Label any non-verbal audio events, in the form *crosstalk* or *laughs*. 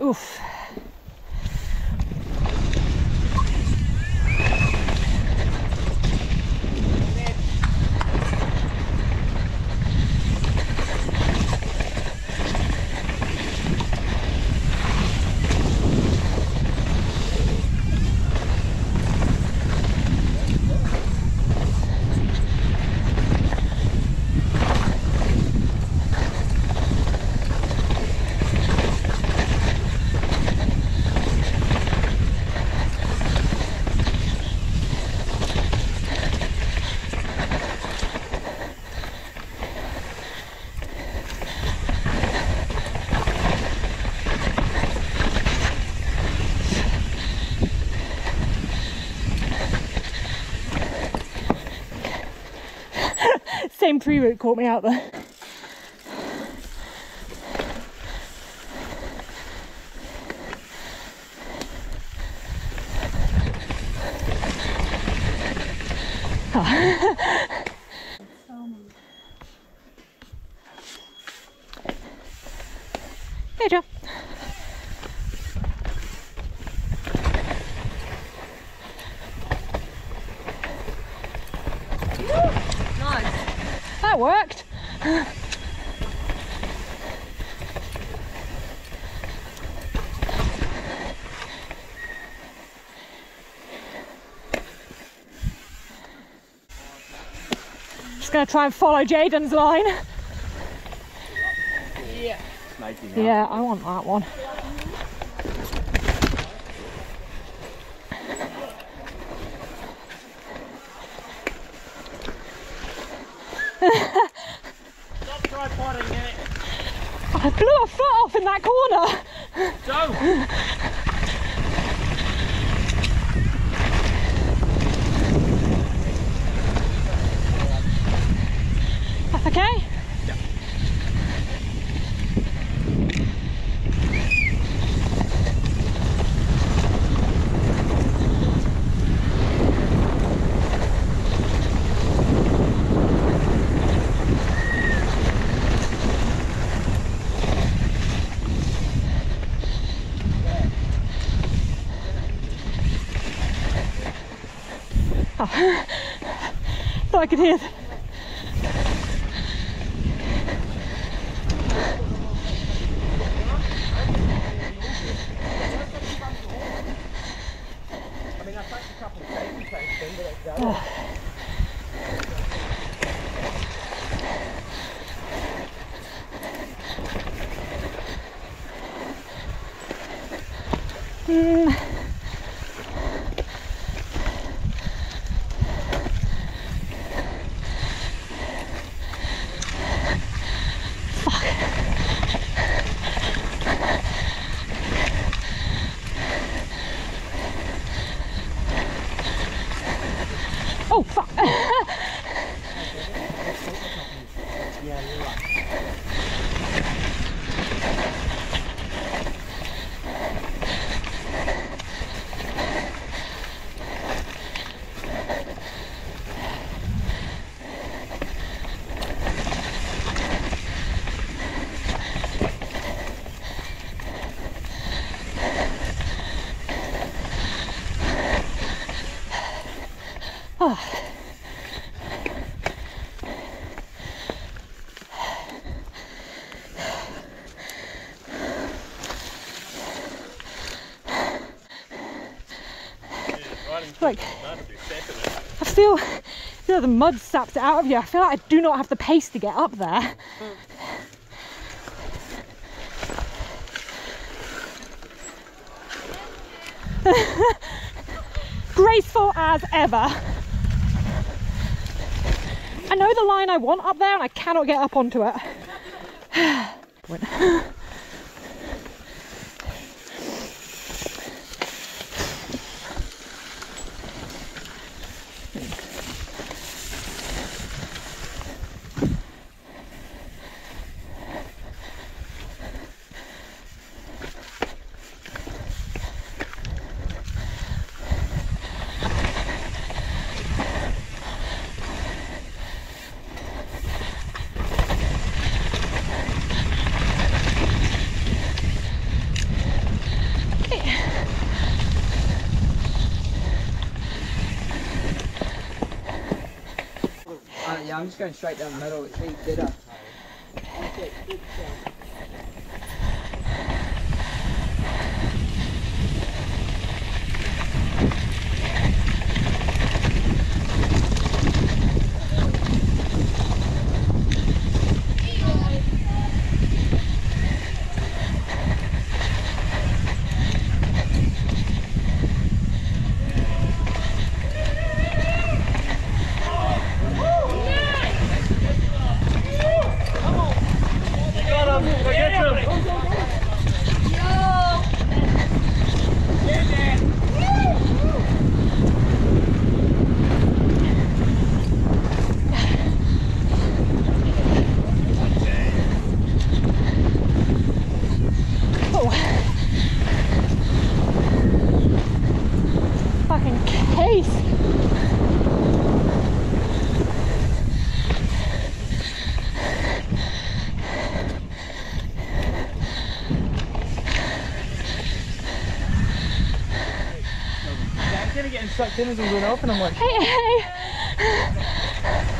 Oof. Same tree root caught me out there. Hey, That worked. Just gonna try and follow Jaden's line. Snaking Yeah, I want that one. Off in that corner. Don't. Oh. Thought I could hear. th- Mm. Oh fuck! Like I feel, you know, the mud saps it out of you. I feel like I do not have the pace to get up there. *laughs* Graceful as ever. I know the line I want up there and I cannot get up onto it. *sighs* just going straight down the middle. It's way better. Got gonna get sucked in as we went off, and I'm like, hey, hey.